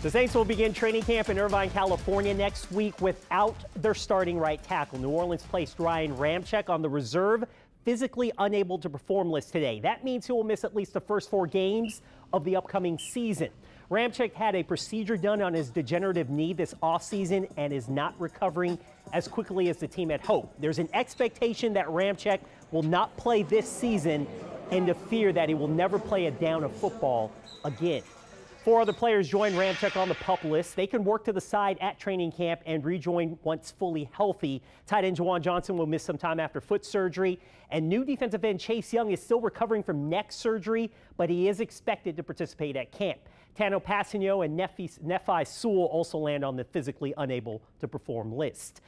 The Saints will begin training camp in Irvine, California next week without their starting right tackle. New Orleans placed Ryan Ramczyk on the reserve, physically unable to perform list today. That means he will miss at least the first four games of the upcoming season. Ramczyk had a procedure done on his degenerative knee this offseason and is not recovering as quickly as the team had hoped. There's an expectation that Ramczyk will not play this season and a fear that he will never play a down of football again. Four other players join Ramczyk on the pup list. They can work to the side at training camp and rejoin once fully healthy. Tight end Juwan Johnson will miss some time after foot surgery. And new defensive end Chase Young is still recovering from neck surgery, but he is expected to participate at camp. Tanoh Kpassagnon and Nephi Sewell also land on the physically unable to perform list.